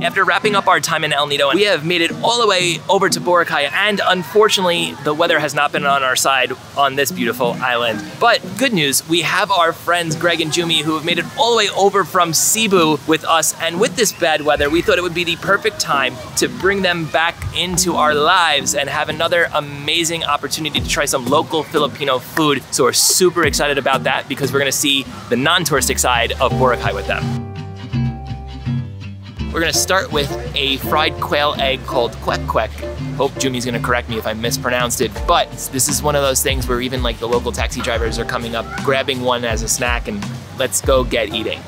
After wrapping up our time in El Nido, we have made it all the way over to Boracay, and unfortunately, the weather has not been on our side on this beautiful island. But good news, we have our friends Greg and Jumi who have made it all the way over from Cebu with us, and with this bad weather, we thought it would be the perfect time to bring them back into our lives and have another amazing opportunity to try some local Filipino food. So we're super excited about that because we're gonna see the non-touristic side of Boracay with them. We're gonna start with a fried quail egg called kwek kwek. Hope Jumi's gonna correct me if I mispronounced it, but this is one of those things where even like the local taxi drivers are coming up, grabbing one as a snack and let's go get eating.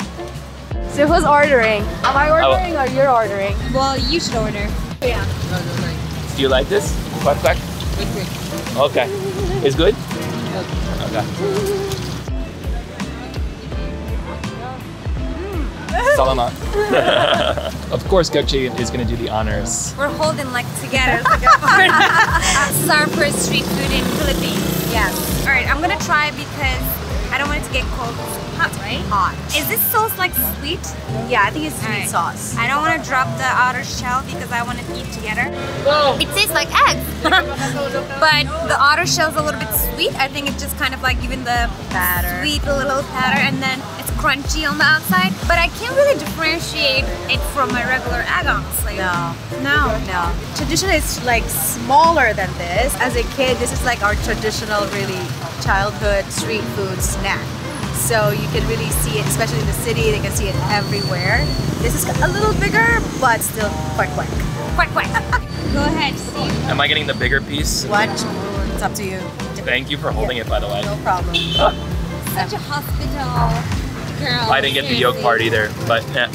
So who's ordering? Am I oh. ordering or you're ordering? Well, you should order. Yeah. Do you like this? Quack quack? Okay. It's good? Okay. Salamat. of course, Gökçe is gonna do the honors. We're holding like together. Like this is our first street food in Philippines. Yes. All right, I'm gonna try because I don't want it to get cold. Hot, right? Hot. Is this sauce like sweet? Yeah, I think it's sweet Alright. sauce. I don't want to drop the outer shell because I want to eat together. Oh. It tastes like eggs, but the outer shell's a little bit sweet. I think it's just kind of like giving the Batter. sweet little batter, and then it's crunchy on the outside. But I can't really differentiate it from my regular egg, honestly. No. No. No. Traditionally, it's like smaller than this. As a kid, this is like our traditional, really childhood street food snack. So you can really see it, especially in the city. They can see it everywhere. This is a little bigger, but still quite quick. Quack quick. Go ahead, Steve. Am I getting the bigger piece? What? It's up to you. Thank you for holding it, by the way. No problem. Ah. Such a hospital girl. I didn't get the yolk part either, but eh,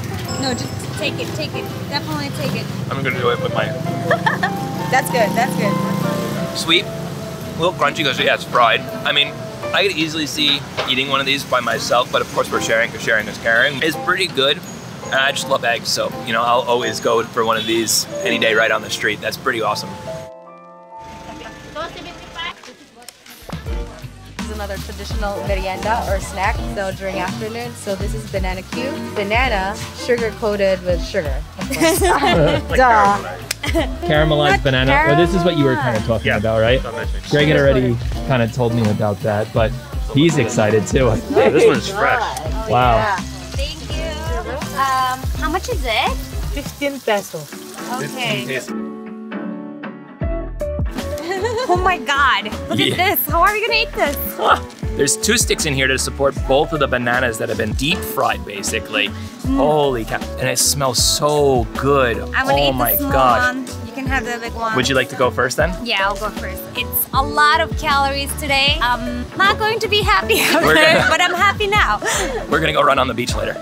No, just take it, take it. Definitely take it. I'm gonna do it with my That's good. That's good. sweet, a little crunchy because yeah, it's fried. I mean, I could easily see eating one of these by myself, but of course we're sharing because sharing is caring. It's pretty good. And I just love eggs, so you know I'll always go for one of these any day right on the street. That's pretty awesome. Another traditional merienda or snack. So during afternoon, so this is banana cue. Banana sugar coated with sugar. Of course. Duh. Caramelized banana. Well, this is what you were kind of talking about, right? Greg had already kind of told me about that, but he's excited too. This one's fresh. Wow. Yeah. Thank you. Um, how much is it? 15 pesos. Okay. Oh my god. Look Yeah. at this. How are we gonna eat this? There's two sticks in here to support both of the bananas that have been deep fried, basically. Mm. Holy cow! And it smells so good. I'm gonna oh eat my the small gosh! one. You can have the big one. Would you like to go first then? Yeah, I'll go first. It's a lot of calories today. I'm not going to be happy but I'm happy now. We're gonna go run on the beach later.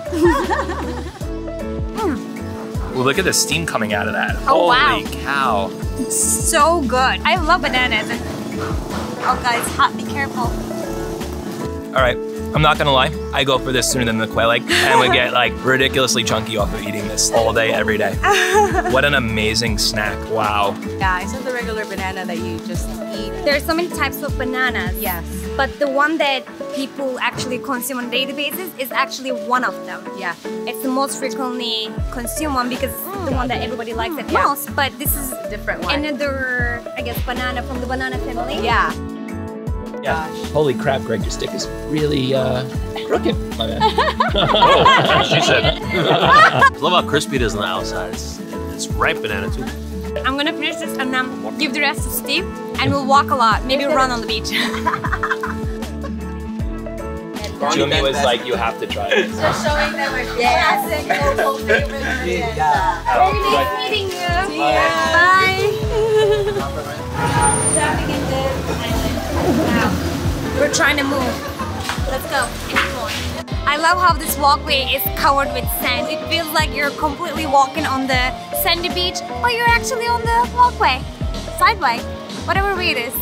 Look at the steam coming out of that. Oh, wow. Holy cow! So good. I love bananas. Oh guys, hot. Be careful. All right, I'm not gonna lie. I go for this sooner than the quail egg, and we get like ridiculously chunky off of eating this all day, every day. What an amazing snack! Wow. Yeah, it's not the regular banana that you just eat. There's so many types of bananas. Yes. But the one that people actually consume on a daily basis is actually one of them. Yeah. It's the most frequently consumed one because it's the one that everybody likes the Yeah. most. But this is a Different one. another, I guess, banana from the banana family. yeah. Yeah. Gosh. Holy crap, Greg, your stick is really uh, crooked. My bad. Oh, she said. I love how crispy it is on the outside. It's, it's ripe banana too. I'm gonna finish this and then give the rest to Steve, and we'll walk a lot. Maybe run on the beach. Jumi was like, you have to try it. Just showing them my classic local favorite merienda. Very nice meeting you. Bye. Traffic in this island. Wow. We're trying to move. Let's go. I love how this walkway is covered with sand. It feels like you're completely walking on the sandy beach, but you're actually on the walkway, sideway, whatever way it is.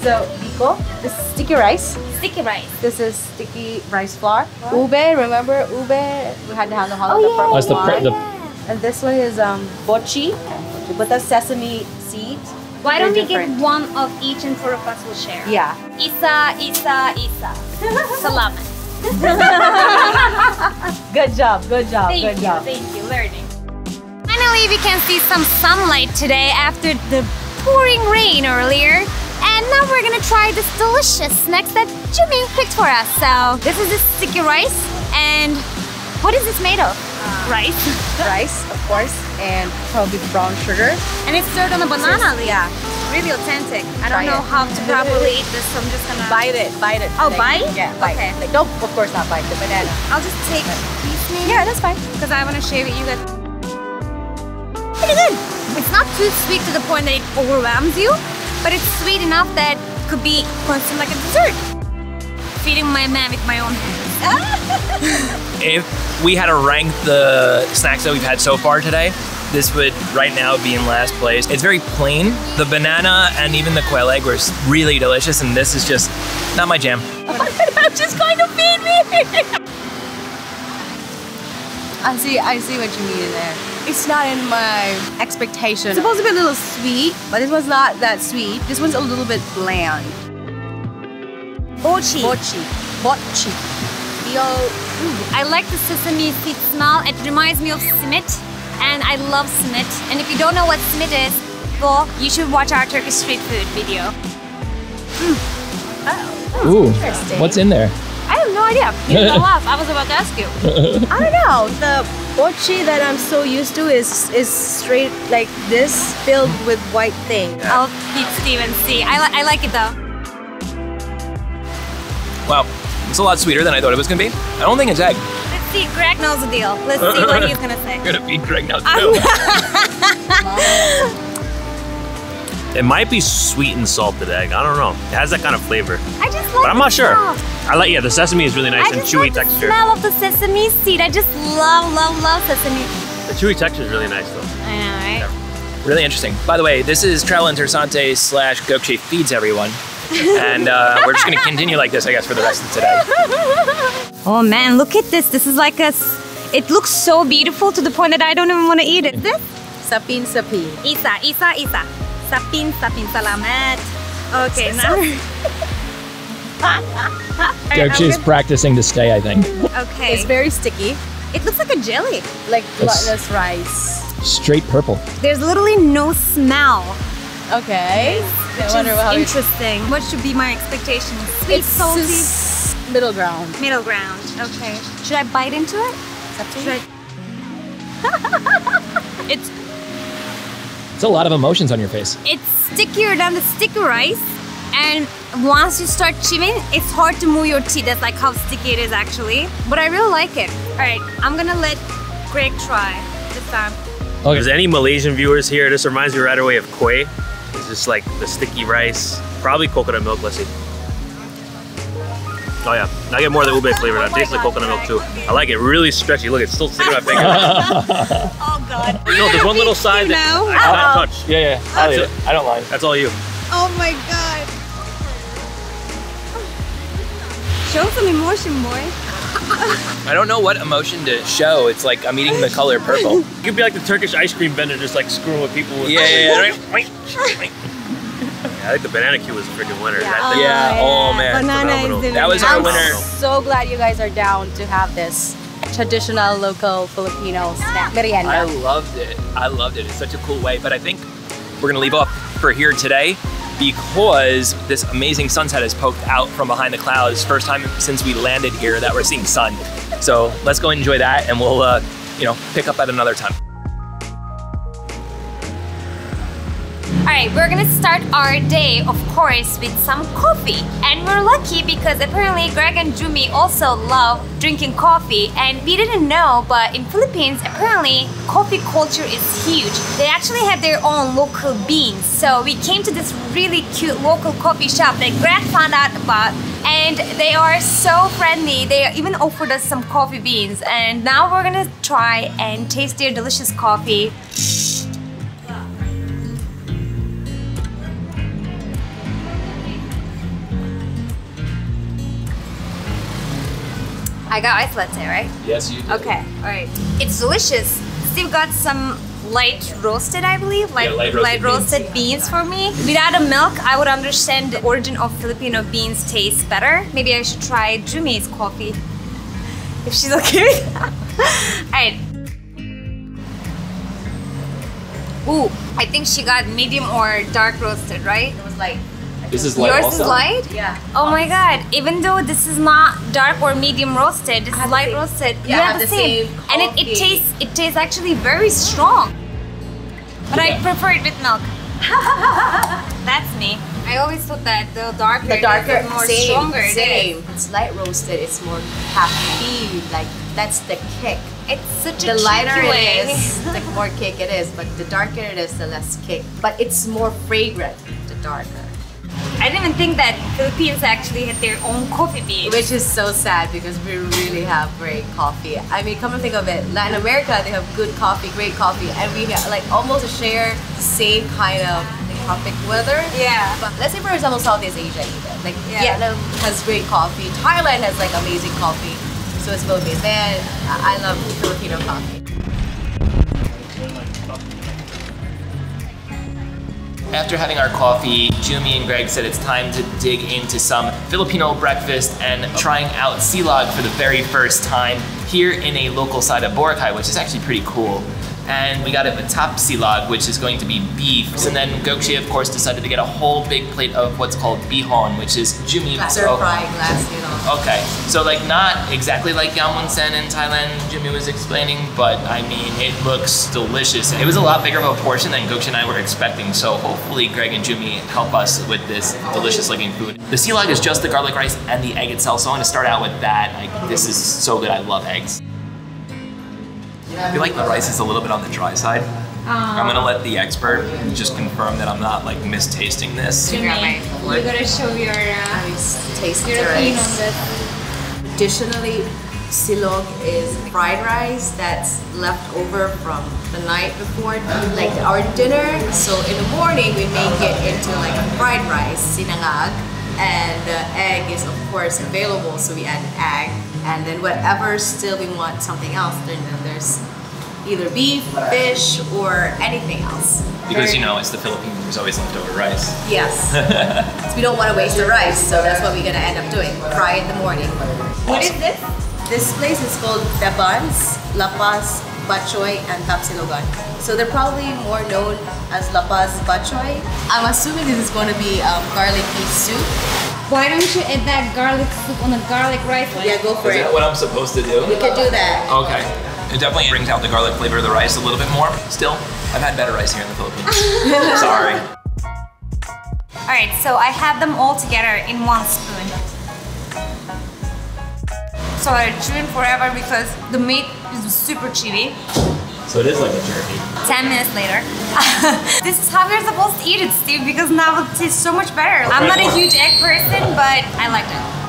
So, Biko, this is sticky rice. Sticky rice. This is sticky rice flour. Ube, remember ube? We had to have the Oh, the yeah. purple That's the, one. the And this one is um buchi. We put the sesame seeds. Why don't we get one of each and four of us will share? Yeah. Isa, Isa, Isa. Salamat. Good job, good job, Thank good you, job. thank you, learning. Finally, we can see some sunlight today after the pouring rain earlier. And now we're gonna try this delicious snack that Jumi picked for us. So this is the sticky rice, and what is this made of? Uh, rice. Rice, of course, and probably the brown sugar. And it's served on a banana leaf. Yeah. Really authentic. I don't know it. how to properly eat this, so I'm just gonna Bite it, bite it. Oh, Like, bite? Yeah, bite. Okay. Like, don't, of course, not bite the banana. I'll just take a piece maybe. Yeah, that's fine. because I want to share with you guys. Pretty good. It's not too sweet to the point that it overwhelms you, but it's sweet enough that it could be consumed like a dessert. Feeding my man with my own hands. If we had to rank the snacks that we've had so far today, this would right now be in last place. It's very plain. The banana and even the quail egg were really delicious, and this is just not my jam. I'm just going to feed me. I see, I see what you mean in there. It's not in my expectation. It's supposed to be a little sweet, but this one's not that sweet. This one's a little bit bland. Buchi. Buchi. Buchi. Feel I like the sesame seed smell. It reminds me of simit, and I love simit. And if you don't know what simit is, well, you should watch our Turkish street food video. Mm. Oh, ooh, interesting. what's in there? I have no idea. You don't laugh. I was about to ask you. I don't know. The buchi that I'm so used to is is straight like this, filled with white thing. I'll feed Steve and see. I, li- I like it though. Wow, it's a lot sweeter than I thought it was gonna be. I don't think it's egg. Let's see. Greg knows the deal. Let's see what he's gonna say. I'm gonna feed Greg now too. It might be sweet and salted egg. I don't know. It has that kind of flavor. I just like But I'm not sure. smell. I like yeah, the sesame is really nice I and chewy like the texture. smell of the sesame seed. I just love, love, love sesame. The chewy texture is really nice though. I know, right? Really interesting. By the way, this is Travel Interesante slash Gökçe feeds everyone. And uh, we're just gonna continue like this, I guess, for the rest of today. Oh man, look at this. This is like a. It looks so beautiful to the point that I don't even want to eat it. This? Sapin sapin. Isa, Isa, Isa. Sapin, sapin, salamat. Okay, now. Gökçe's practicing to stay, I think. Okay. It's very sticky, It looks like a jelly. like That's- glutinous rice. Straight purple. There's literally no smell. Okay. Which I wonder is how you- interesting. What should be my expectations? Sweet, It's salty, s- middle ground. middle ground. Okay. Should I bite into it? Should I? it's It's a lot of emotions on your face. it's stickier than the sticky rice, and once you start chewing, it's hard to move your teeth. That's like how sticky it is actually. But I really like it. All right, I'm gonna let Greg try this time. If there's any Malaysian viewers here, this reminds me right away of kueh. It's just like the sticky rice, probably coconut milk. Let's see. Oh yeah, I get more of the ube flavor. That tastes like coconut milk too. I like it. Really stretchy. Look, it's still sticking to my finger. Oh God. no, there's one little side that now. I cannot touch. Yeah, yeah. I'll I'll eat eat it. it. I don't mind. That's all you. Oh my God. Show some emotion, boy. I don't know what emotion to show. It's like I'm eating the color purple. You could be like the Turkish ice cream vendor, just like screwing with people. With Yeah, yeah, yeah. I think the banana cue was a freaking winner. That thing- Yeah, oh, man. Banana is the That was our I'm winner. so glad you guys are down to have this traditional local Filipino snack merienda. I loved it. I loved it. It's such a cool way. But I think we're gonna leave off for here today because this amazing sunset has poked out from behind the clouds. First time since we landed here that we're seeing sun. So let's go enjoy that, and we'll, uh, you know, pick up at another time. All right, we're gonna start our day, of course, with some coffee. And we're lucky because apparently Greg and Jumi also love drinking coffee. And we didn't know, but in Philippines, apparently coffee culture is huge. They actually have their own local beans. So we came to this really cute local coffee shop that Greg found out about. And they are so friendly. They even offered us some coffee beans. And now we're gonna try and taste their delicious coffee. I got ice latte, right? Yes, you. Do. Okay, all right. It's delicious. Still got some light roasted, I believe, like Yeah, light roasted roasted beans. for me. Without a milk, I would understand the origin of Filipino beans taste better. Maybe I should try Jumi's coffee. if she's okay. Alright. Ooh, I think she got medium or dark roasted, right? It was like This is light Yours is light? yeah. Oh my god, even though this is not dark or medium roasted, this is light the- roasted. yeah, you have, have the the same. same And it, it tastes it tastes actually very strong. But I prefer it with milk. That's me. I always thought that the darker, The darker, the more same, stronger it is. same. It's light roasted. It's more caffeine. Like that's the kick. It's such a The lighter way. it is, the more kick it is. But the darker it is, the less kick. But it's more fragrant. The darker. I didn't even think that Philippines actually had their own coffee bean. Which is so sad because we really have great coffee. I mean, come and think of it, Latin America they have good coffee, great coffee, and we have like almost share the same kind of tropic weather. Yeah. But let's say for example Southeast Asia even. Like Yeah. Vietnam has great coffee. Thailand has like amazing coffee. So it's Philippines. Man, I I love Filipino coffee. After having our coffee, Jumi and Greg said it's time to dig into some Filipino breakfast and trying out silog for the very first time here in a local side of Boracay, which is actually pretty cool. And we got a tapsilog, which is going to be beef. And then Gökçe, of course, decided to get a whole big plate of what's called bihon, which is Jumi. Stir oh, fry glass, know. Okay, so like not exactly like Sen in Thailand, Jumi was explaining, but I mean, it looks delicious. It was a lot bigger of a portion than Gökçe and I were expecting, so hopefully Greg and Jumi help us with this delicious looking food. The silog is just the garlic rice and the egg itself, so I'm gonna start out with that. Like, this is so good, I love eggs. I feel like the rice is a little bit on the dry side. I'm gonna let the expert just confirm that I'm not like mistasting this. Jumi, you gotta show your uh, Taste the your opinion on rice. this. Traditionally, silog is fried rice that's left over from the night before, like our dinner. So in the morning, we make it into like fried rice, sinangag, and the egg is of course available. So we add an egg, and then whatever still we want something else. Then there's either beef, fish, or anything else. Because you know, it's the Philippines, there's always leftover rice. Yes. so we don't want to waste the rice, so that's what we're gonna end up doing. Fry it in the morning. What is this? This place is called Tabans, La Paz, Batchoy, and Tapsilogan. So they're probably more known as La Paz Batchoy. I'm assuming this is going to be um, garlic beef soup. Why don't you add that garlic soup on the garlic rice? Yeah, go for Is it. that what I'm supposed to do? We can do that. Okay. It definitely brings out the garlic flavor of the rice a little bit more. Still, I've had better rice here in the Philippines. Sorry. All right, so I have them all together in one spoon. So I chew it forever because the meat is super chewy. So it is like a jerky. 10 minutes later. this is how you're supposed to eat it, Steve, because now it tastes so much better. I'm not a huge egg person, but I liked it.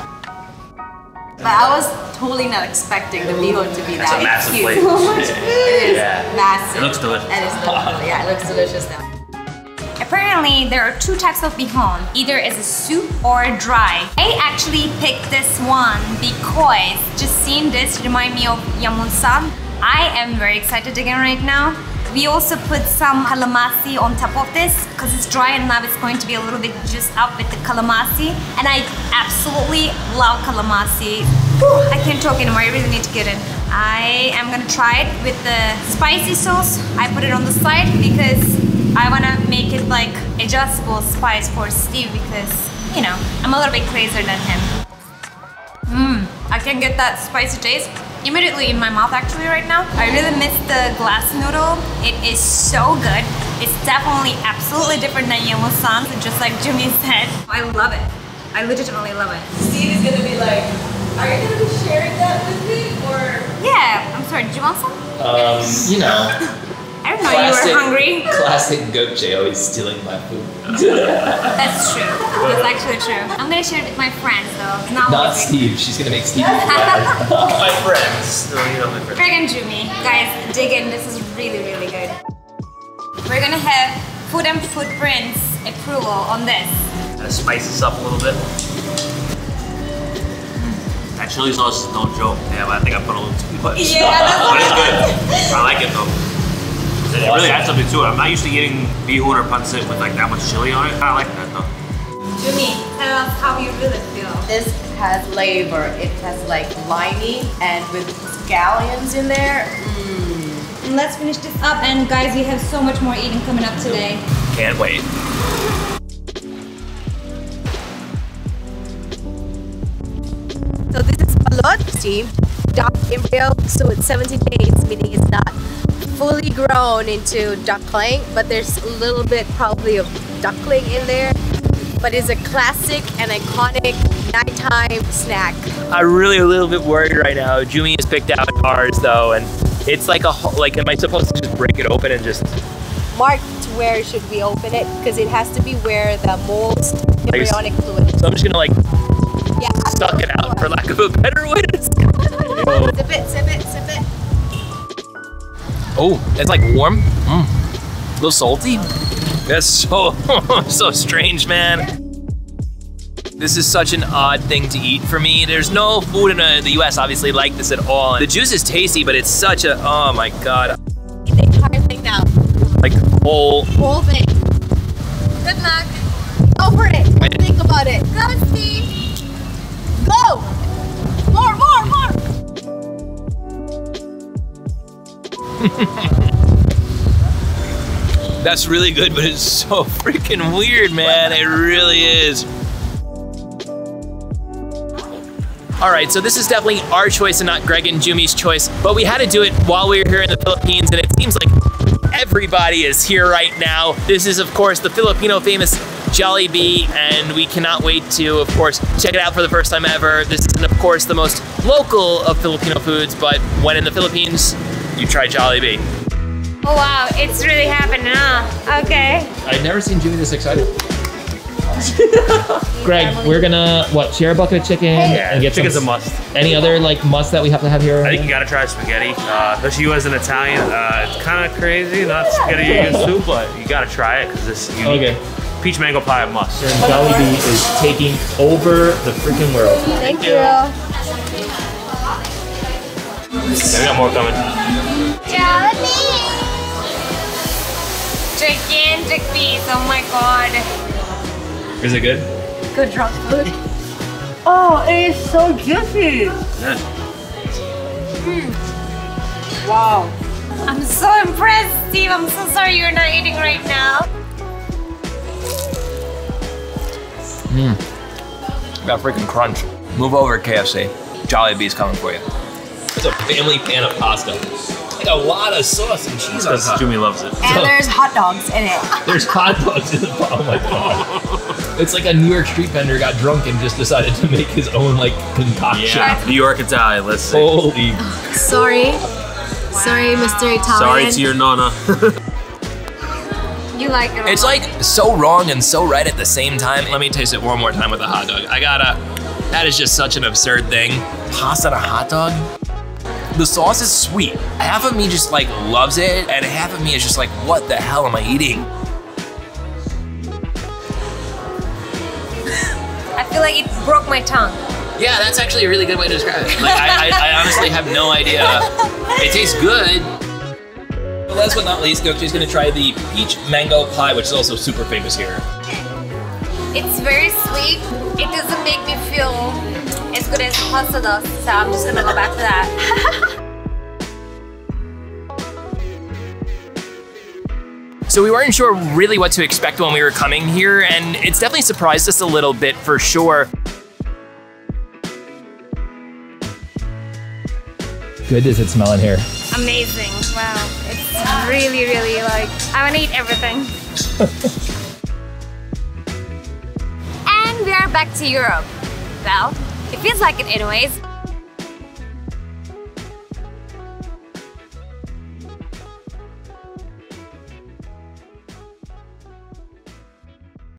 But I was totally not expecting the bihon to be That's that a massive cute. plate. It is Yeah. massive. It looks delicious. And It is delicious. Yeah, it looks delicious now. Apparently, there are two types of bihon, either as a soup or dry. I actually picked this one because just seeing this remind me of yamunsan. I am very excited again right now. We also put some calamari on top of this because it's dry and now it's going to be a little bit juiced up with the calamari. And I absolutely love calamari. I can't talk anymore, I really need to get in. I am gonna try it with the spicy sauce. I put it on the side because I wanna make it like adjustable spice for Steve because, you know, I'm a little bit crazier than him. Mmm, I can get that spicy taste immediately in my mouth actually right now. I really miss the glass noodle. It is so good. It's definitely absolutely different than Yomo-san, just like Jumi said. I love it. I legitimately love it. Steve is gonna be like, are you gonna be sharing that with me or? Yeah, I'm sorry, do you want some? Um, you know, I don't know, you were hungry. classic Gökçe always stealing my food. That's true. That's actually true. I'm gonna share it with my friends though. Not, Not Steve. She's gonna make Steve mad. My friends. No, you know my friends. Greg and Jumi. Guys, dig in. This is really, really good. We're gonna have food and footprints approval on this. Gotta spice this up a little bit. That chili sauce is no joke. Damn, I think I put a little too much. Yeah, that's but it's good. I like it though. It really adds something to it. I'm not used to eating bihun or pancit with like that much chili on it. I like that though. Jumi, tell us how you really feel. This has flavor. It has like limey and with scallions in there. Mm. And let's finish this up. And guys, we have so much more eating coming up today. Can't wait. So this is balut, Steve. Duck embryo, so it's 17 days, meaning it's not fully grown into duckling, but there's a little bit probably of duckling in there. But it's a classic and iconic nighttime snack. I'm really a little bit worried right now. Jumi has picked out ours though, and it's like a like. Am I supposed to just break it open and just? Marked where should we open it because it has to be where the most embryonic fluid. So I'm just gonna like Yeah, suck it out for lack of a better way to say it. Sip it, sip it. Oh, it's like warm. Mm. A little salty. That's so so strange, man. This is such an odd thing to eat for me. There's no food in uh, the US obviously like this at all. The juice is tasty, but it's such a oh my god, The entire thing now. like whole. Whole thing. Good luck. Go for it. Don't think about it. Go, Steve. Go! That's really good, but it's so freaking weird, man. It really is. All right, so this is definitely our choice and not Greg and Jumi's choice, but we had to do it while we were here in the Philippines, and it seems like everybody is here right now. This is, of course, the Filipino famous Jollibee, and we cannot wait to, of course, check it out for the first time ever. This is, of course, the most local of Filipino foods, but when in the Philippines, you try Jollibee. Oh wow, it's really happening, huh? Okay. I've never seen Jumi this excited. Greg, we're gonna what share a bucket of chicken Yeah, and get chicken's some, a must. Any other like must that we have to have here? I think you gotta try spaghetti, uh, especially you as an Italian. Uh, it's kind of crazy, not spaghetti you're used to, but you gotta try it because it's unique. Okay. Peach mango pie a must. Jollibee is taking over the freaking world. Thank you. Yeah, we got more coming. Jollibee. Chicken, chickpeas. Oh my god. Is it good? Good drunk food. Oh, it is so juicy. Yeah. Hmm. Wow. I'm so impressed, Steve. I'm so sorry you're not eating right now. Mmm. Got freaking crunch. Move over, KFC. Jollibee's coming for you. It's a family pan of pasta. Like a lot of sauce and cheese on Because top. Jumi loves it. And there's hot dogs in it. There's hot dogs in the pot. Oh my god. It's like a New York street vendor got drunk and just decided to make his own like concoction. Yeah, New York Italian, let's see. Holy. Sorry. Sorry, Mr. Italian. Sorry to your nana. You like it. It's like so wrong and so right at the same time. Let me taste it one more time with a hot dog. I gotta, that is just such an absurd thing. Pasta and a hot dog? The sauce is sweet. Half of me just like loves it, and half of me is just like, what the hell am I eating? I feel like it broke my tongue. Yeah, that's actually a really good way to describe it. Like, I, I, I honestly have no idea. It tastes good. But last but not least, Gökçe's gonna try the peach mango pie, which is also super famous here. It's very sweet. It doesn't make me feel as good as pasta does, so I'm just gonna go back to that. So we weren't sure really what to expect when we were coming here, and it's definitely surprised us a little bit for sure. Good does it smell in here? Amazing. Wow. It's really, really like, I wanna eat everything. and we are back to Europe. Well, it feels like it anyways.